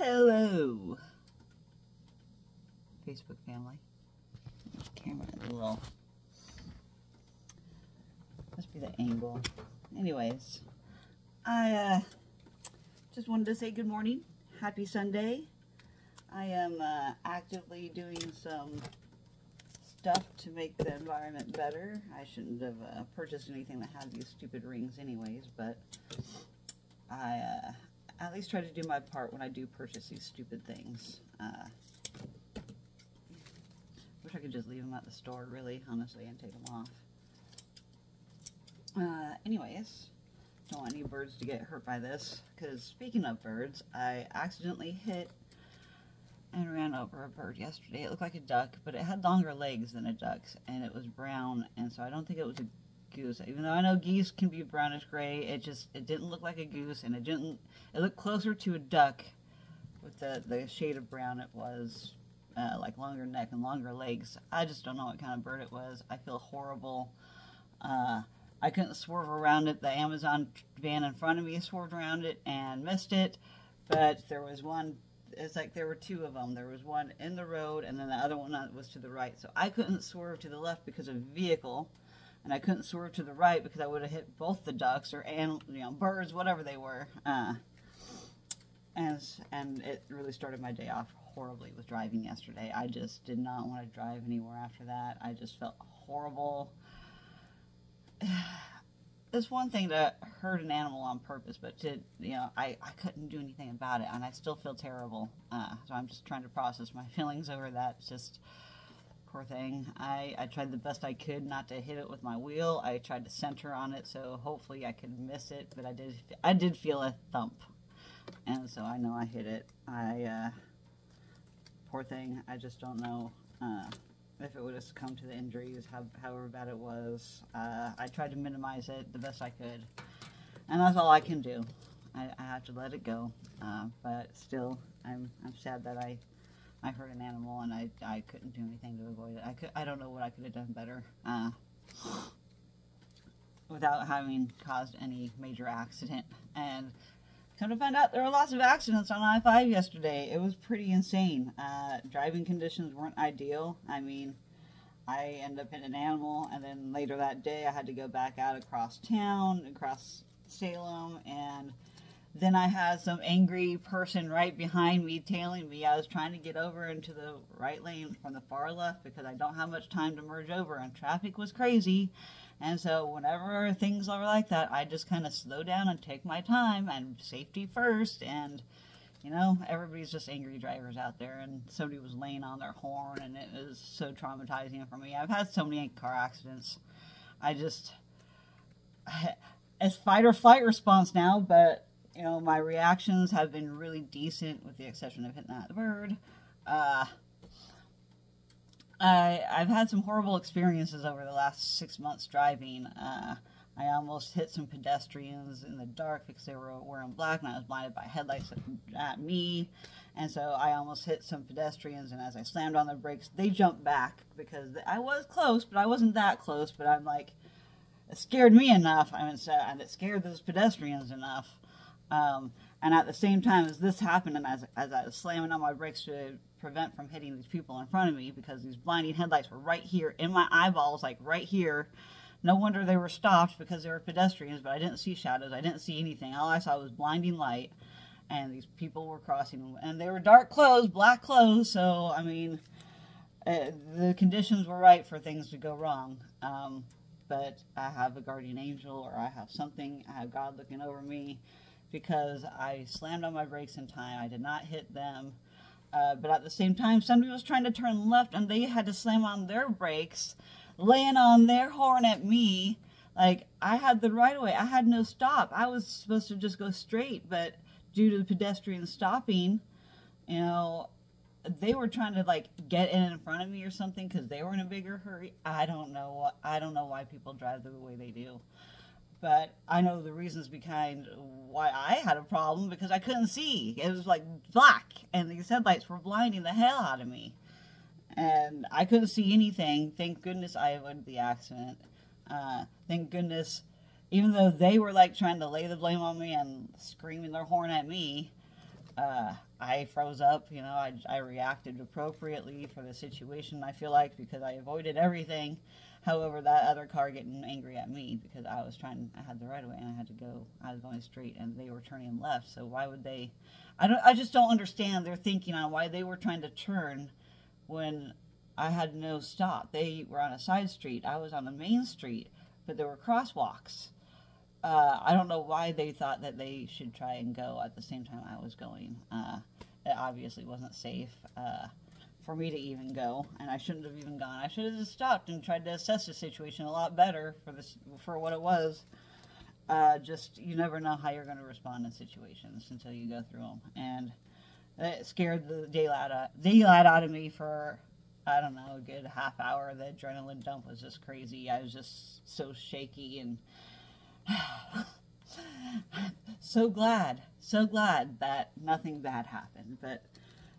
Hello, Facebook family. Camera a little. Must be the angle. Anyways, I uh, just wanted to say good morning. Happy Sunday. I am uh, actively doing some stuff to make the environment better. I shouldn't have uh, purchased anything that had these stupid rings anyways, but I uh, at least try to do my part when I do purchase these stupid things. Uh, wish I could just leave them at the store, really, honestly, and take them off. Uh, anyways, don't want any birds to get hurt by this, because speaking of birds, I accidentally hit and ran over a bird yesterday. It looked like a duck, but it had longer legs than a duck's, and it was brown, and so I don't think it was a goose. Even though I know geese can be brownish gray, it just it didn't look like a goose, and it didn't. It looked closer to a duck with the the shade of brown it was, uh, like longer neck and longer legs. I just don't know what kind of bird it was. I feel horrible. Uh, I couldn't swerve around it. The Amazon van in front of me swerved around it and missed it, but there was one it's like there were two of them. There was one in the road, and then the other one was to the right. So I couldn't swerve to the left because of vehicle, and I couldn't swerve to the right because I would have hit both the ducks or and you know birds, whatever they were. Uh, and and it really started my day off horribly with driving yesterday. I just did not want to drive anywhere after that. I just felt horrible. It's one thing to hurt an animal on purpose, but to you know, I, I couldn't do anything about it, and I still feel terrible. Uh, so I'm just trying to process my feelings over that. Just poor thing. I, I tried the best I could not to hit it with my wheel. I tried to center on it, so hopefully I could miss it. But I did I did feel a thump, and so I know I hit it. I uh, poor thing. I just don't know. Uh, if it would have come to the injuries, how, however bad it was. Uh, I tried to minimize it the best I could, and that's all I can do. I, I have to let it go, uh, but still, I'm I'm sad that I I hurt an animal and I, I couldn't do anything to avoid it. I could I don't know what I could have done better uh, without having caused any major accident. And come to find out, there were lots of accidents on I-5 yesterday. It was pretty insane. Uh, driving conditions weren't ideal. I mean, I ended up in an animal, and then later that day I had to go back out across town, across Salem, and then I had some angry person right behind me tailing me. I was trying to get over into the right lane from the far left because I don't have much time to merge over, and traffic was crazy. And so whenever things are like that, I just kind of slow down and take my time and safety first. And, you know, everybody's just angry drivers out there. And somebody was laying on their horn and it was so traumatizing for me. I've had so many car accidents. I just, it's fight or flight response now, but, you know, my reactions have been really decent with the exception of hitting that bird. Uh, I, I've had some horrible experiences over the last six months driving. Uh, I almost hit some pedestrians in the dark because they were wearing black and I was blinded by headlights at me. And so I almost hit some pedestrians and as I slammed on the brakes, they jumped back because I was close, but I wasn't that close. But I'm like, it scared me enough. I mean, and it scared those pedestrians enough. Um, and at the same time as this happened and as, as I was slamming on my brakes to prevent from hitting these people in front of me because these blinding headlights were right here in my eyeballs, like right here. No wonder they were stopped because they were pedestrians, but I didn't see shadows. I didn't see anything. All I saw was blinding light, and these people were crossing, and they were dark clothes, black clothes. So I mean, uh, the conditions were right for things to go wrong. Um, but I have a guardian angel, or I have something. I have God looking over me because I slammed on my brakes in time. I did not hit them. Uh, but at the same time, somebody was trying to turn left and they had to slam on their brakes, laying on their horn at me. Like, I had the right of way. I had no stop. I was supposed to just go straight, but due to the pedestrian stopping, you know, they were trying to like get in in front of me or something because they were in a bigger hurry. I don't know what I don't know why people drive the way they do but I know the reasons behind why I had a problem because I couldn't see. It was like black, and these headlights were blinding the hell out of me. And I couldn't see anything. Thank goodness I avoided the accident. Uh, thank goodness, even though they were like trying to lay the blame on me and screaming their horn at me, uh, I froze up. You know, I, I reacted appropriately for the situation. I feel like because I avoided everything. However, that other car getting angry at me because I was trying. I had the right of way and I had to go. I was going straight and they were turning left. So why would they? I don't. I just don't understand their thinking on why they were trying to turn when I had no stop. They were on a side street. I was on a main street, but there were crosswalks uh, I don't know why they thought that they should try and go at the same time I was going. Uh, it obviously wasn't safe uh, for me to even go, and I shouldn't have even gone. I should have just stopped and tried to assess the situation a lot better for this for what it was. Uh, just you never know how you're going to respond in situations until you go through them, and it scared the daylight out, daylight out of me for I don't know a good half hour. The adrenaline dump was just crazy. I was just so shaky and so glad, so glad that nothing bad happened. But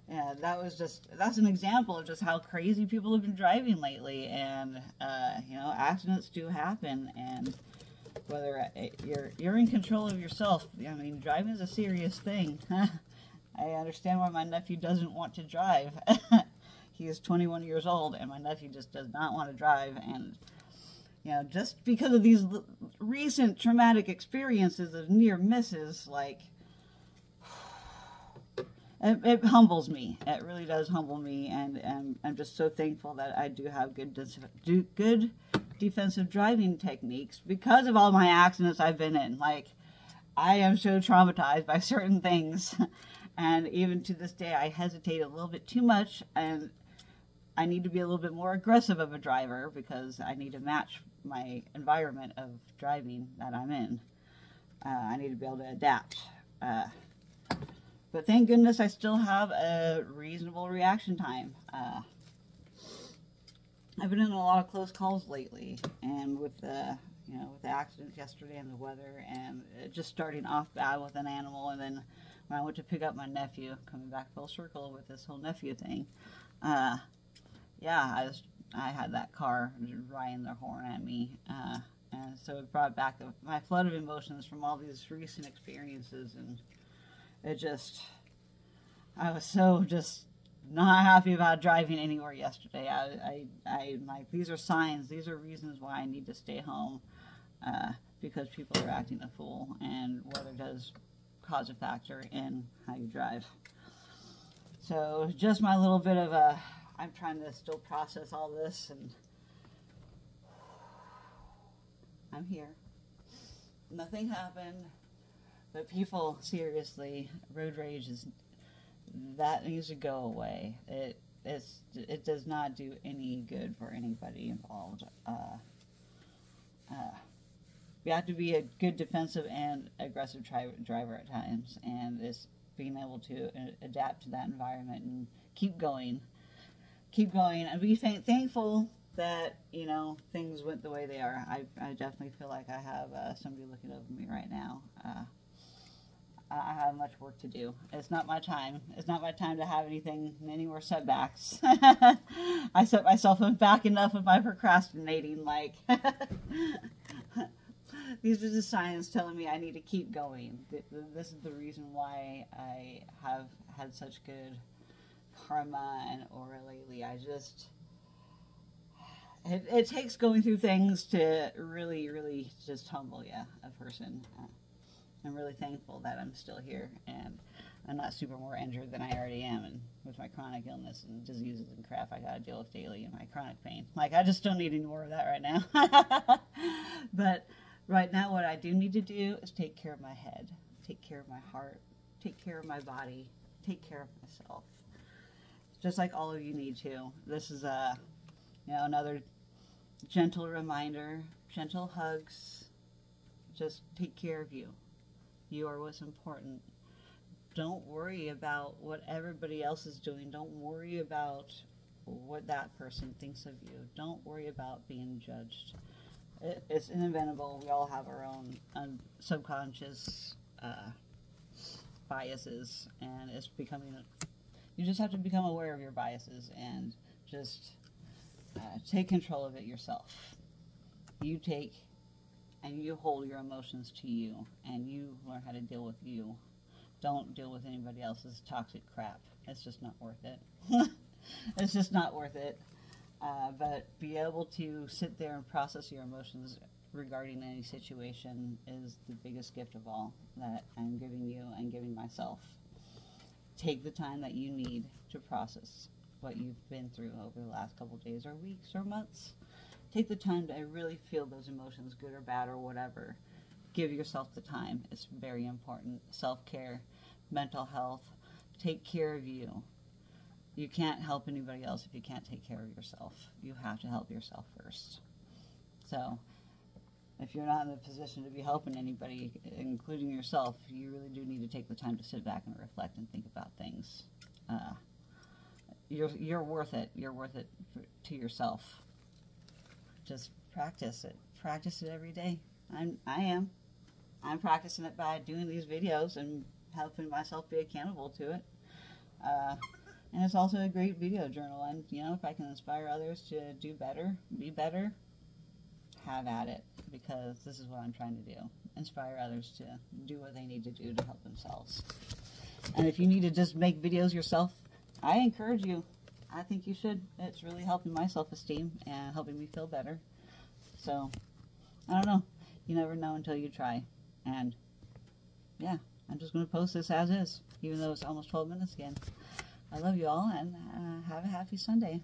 yeah, that was just that's an example of just how crazy people have been driving lately, and uh, you know, accidents do happen, and whether you're you're in control of yourself. I mean, driving is a serious thing. I understand why my nephew doesn't want to drive. he is 21 years old, and my nephew just does not want to drive, and just because of these recent traumatic experiences of near misses, like, it, it, humbles me. It really does humble me, and, and I'm just so thankful that I do have good, do good defensive driving techniques because of all my accidents I've been in. Like, I am so traumatized by certain things, and even to this day, I hesitate a little bit too much, and I need to be a little bit more aggressive of a driver because I need to match my environment of driving that I'm in. Uh, I need to be able to adapt. Uh, but thank goodness I still have a reasonable reaction time. Uh, I've been in a lot of close calls lately, and with the you know with the accident yesterday and the weather, and just starting off bad with an animal, and then when I went to pick up my nephew, coming back full circle with this whole nephew thing, uh, yeah, I was I had that car riding their horn at me. Uh, and so it brought back my flood of emotions from all these recent experiences. And it just, I was so just not happy about driving anywhere yesterday. I, I, I like, these are signs, these are reasons why I need to stay home. Uh, because people are acting a fool and weather does cause a factor in how you drive. So just my little bit of a I'm trying to still process all this and I'm here. Nothing happened. But people, seriously, road rage is that needs to go away. It it's it does not do any good for anybody involved. Uh, uh, you have to be a good defensive and aggressive driver at times, and it's being able to uh, adapt to that environment and keep going keep going and be thankful that you know things went the way they are. I, I definitely feel like I have uh, somebody looking over me right now. Uh, I have much work to do. It's not my time. It's not my time to have anything, any more setbacks. I set myself back enough with my procrastinating. Like these are the signs telling me I need to keep going. This is the reason why I have had such good karma and lately. I just it, it takes going through things to really, really just humble you, a person. Uh, I'm really thankful that I'm still here and I'm not super more injured than I already am. And with my chronic illness and diseases and crap I got to deal with daily and my chronic pain. Like, I just don't need any more of that right now. but right now, what I do need to do is take care of my head, take care of my heart, take care of my body, take care of myself just like all of you need to. This is a, you know, another gentle reminder, gentle hugs. Just take care of you. You are what's important. Don't worry about what everybody else is doing. Don't worry about what that person thinks of you. Don't worry about being judged. It, it's inevitable. We all have our own um, subconscious uh, biases, and it's becoming you just have to become aware of your biases and just uh, take control of it yourself. You take and you hold your emotions to you and you learn how to deal with you don't deal with anybody else's toxic crap. It's just not worth it. it's just not worth it. Uh, but be able to sit there and process your emotions regarding any situation is the biggest gift of all that I'm giving you and giving myself. Take the time that you need to process what you've been through over the last couple days or weeks or months. Take the time to really feel those emotions, good or bad or whatever. Give yourself the time. It's very important. Self care, mental health. Take care of you. You can't help anybody else if you can't take care of yourself. You have to help yourself first. So, if you're not in a position to be helping anybody, including yourself, you really do need to take the time to sit back and reflect and think about things. Uh, you're you're worth it. You're worth it for, to yourself. Just practice it. Practice it every day. I'm I am. I'm practicing it by doing these videos and helping myself be accountable to it. Uh, and it's also a great video journal. And you know, if I can inspire others to do better, be better, have at it because this is what I'm trying to do. Inspire others to do what they need to do to help themselves. And if you need to just make videos yourself, I encourage you. I think you should. It's really helping my self-esteem and helping me feel better. So, I don't know. You never know until you try. And, yeah, I'm just going to post this as is, even though it's almost 12 minutes again. I love you all, and uh, have a happy Sunday.